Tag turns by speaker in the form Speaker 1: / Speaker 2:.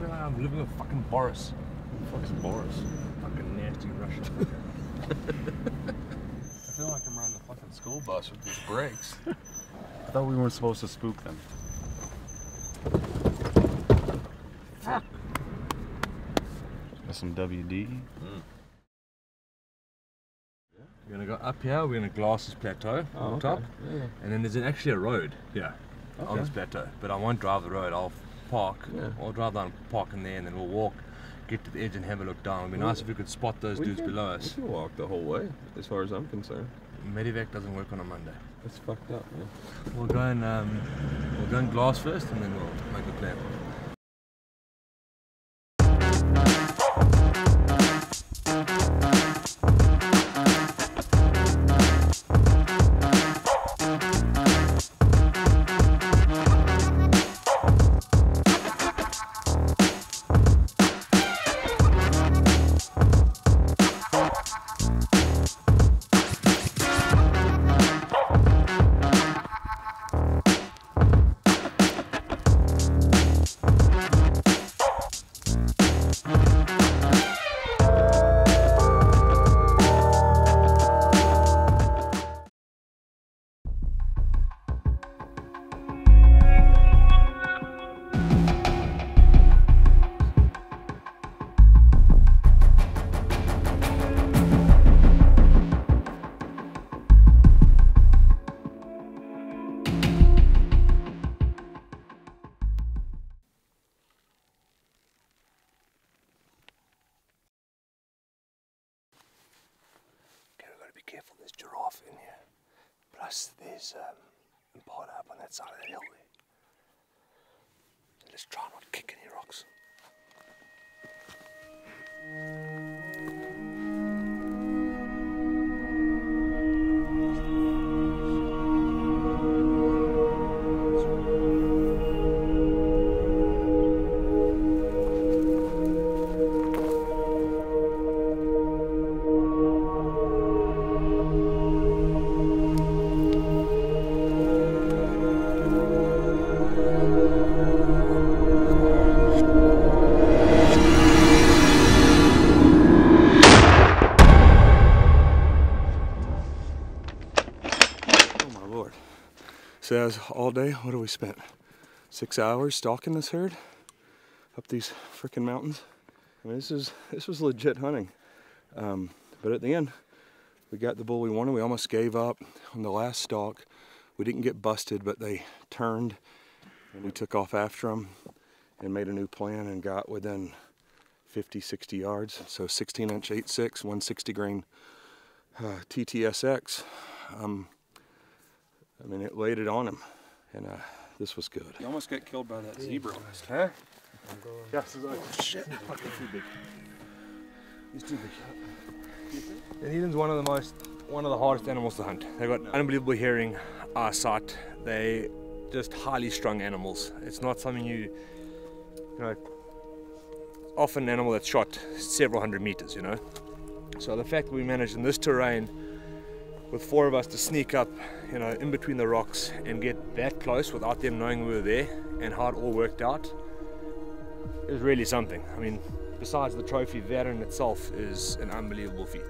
Speaker 1: feel like I'm living with fucking Boris.
Speaker 2: Fuck's Boris.
Speaker 1: Fucking nasty Russian.
Speaker 2: I feel like I'm riding the fucking school bus with these brakes.
Speaker 3: I thought we weren't supposed to spook them.
Speaker 1: Fuck.
Speaker 3: Got some WD. Mm.
Speaker 1: We're gonna go up here, we're gonna glass this plateau on oh,
Speaker 3: okay.
Speaker 1: top.
Speaker 3: Yeah.
Speaker 1: And then there's an, actually a road here on
Speaker 3: Okay.
Speaker 1: this plateau. But I won't drive the road, I'll park.
Speaker 3: Yeah.
Speaker 1: I'll drive down, park in there, and then we'll walk, get to the edge and have a look down. It'd be nice if we could spot those dudes
Speaker 2: can-
Speaker 1: below
Speaker 2: We
Speaker 1: us.
Speaker 2: can walk the whole way, as far as I'm concerned.
Speaker 1: Medivac doesn't work on a Monday.
Speaker 2: That's fucked up, man.
Speaker 1: We'll go and um, we'll go and glass first, and then we'll make a plan. Plus, there's um, up on that side of the hill there. Let's try not to kick any rocks.
Speaker 2: Was all day. What have we spent? Six hours stalking this herd up these freaking mountains. I mean, this is this was legit hunting. Um, but at the end, we got the bull we wanted. We almost gave up on the last stalk. We didn't get busted, but they turned, and we took off after them and made a new plan and got within 50, 60 yards. So 16 inch 8.6, 160 grain uh, TTSX. Um, I mean, it laid it on him, and uh, this was good.
Speaker 3: You almost got killed by that zebra.
Speaker 1: Huh? Yeah, so like, shit, fucking too big. He's too big. The Eland's one of the most, one of the hardest animals to hunt. They've got unbelievable hearing, eyesight. They just highly strung animals. It's not something you, you know, often an animal that's shot several hundred meters, you know. So the fact that we managed in this terrain with four of us to sneak up, you know, in between the rocks and get that close without them knowing we were there and how it all worked out is really something. I mean, besides the trophy, that in itself is an unbelievable feat.